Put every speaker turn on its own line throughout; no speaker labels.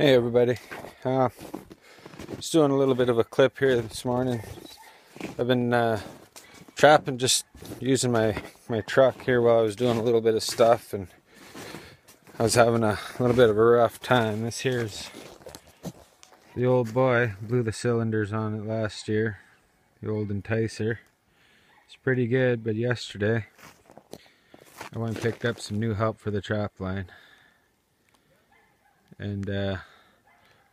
Hey everybody, uh, just doing a little bit of a clip here this morning. I've been uh, trapping, just using my my truck here while I was doing a little bit of stuff, and I was having a little bit of a rough time. This here's the old boy, blew the cylinders on it last year, the old Enticer. It's pretty good, but yesterday I went and picked up some new help for the trap line and uh,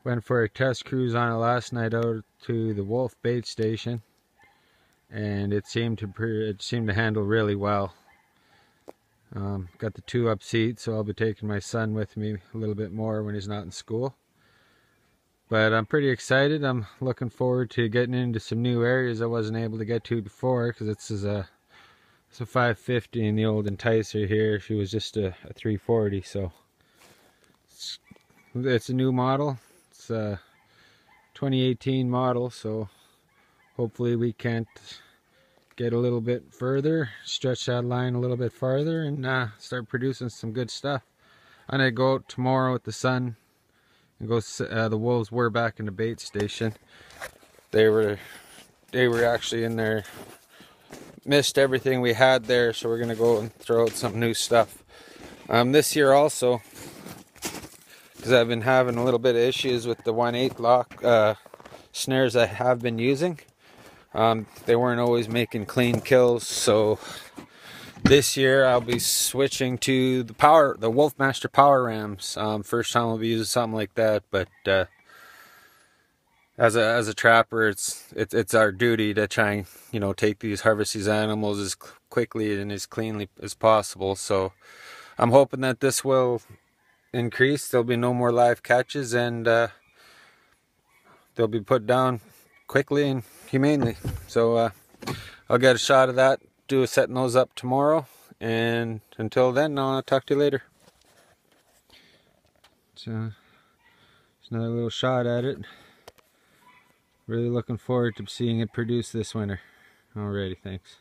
went for a test cruise on it last night out to the Wolf Bait Station, and it seemed to it seemed to handle really well. Um, got the two up seats, so I'll be taking my son with me a little bit more when he's not in school. But I'm pretty excited. I'm looking forward to getting into some new areas I wasn't able to get to before because this is a it's a 550 in the old Enticer here. She was just a, a 340, so it's a new model. It's a 2018 model, so hopefully we can't get a little bit further, stretch that line a little bit farther, and uh, start producing some good stuff. I'm gonna go out tomorrow with the sun and go. Uh, the wolves were back in the bait station. They were, they were actually in there. Missed everything we had there, so we're gonna go and throw out some new stuff. Um, this year also, because I've been having a little bit of issues with the 1 8 lock uh, snares I have been using. Um, they weren't always making clean kills, so this year I'll be switching to the power, the Wolfmaster Power Rams. Um, first time I'll be using something like that, but uh, as a as a trapper, it's it's it's our duty to try and you know take these harvest these animals as quickly and as cleanly as possible. So I'm hoping that this will increase. There'll be no more live catches and uh, they'll be put down quickly and humanely. So uh, I'll get a shot of that, do a setting those up tomorrow. And until then, I'll talk to you later. So, it's another little shot at it. Really looking forward to seeing it produce this winter. Alrighty, thanks.